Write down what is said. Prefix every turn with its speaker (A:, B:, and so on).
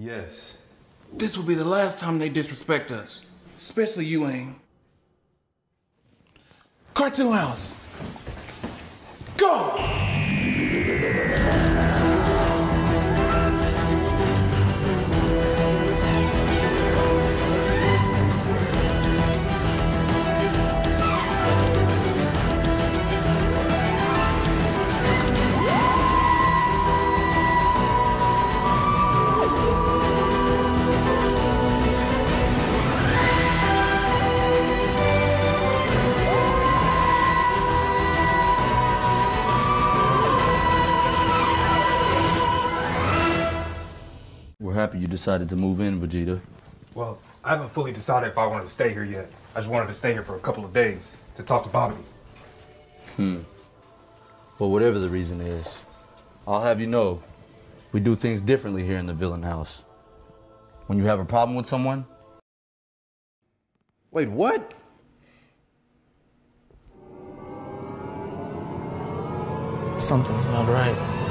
A: Yes.
B: This will be the last time they disrespect us. Especially you, Aang. Cartoon House. Go!
C: We're happy you decided to move in, Vegeta.
A: Well, I haven't fully decided if I wanted to stay here yet. I just wanted to stay here for a couple of days to talk to Bobby.
C: Hmm. Well, whatever the reason is, I'll have you know, we do things differently here in the villain house. When you have a problem with someone,
D: Wait, what?
B: Something's not right.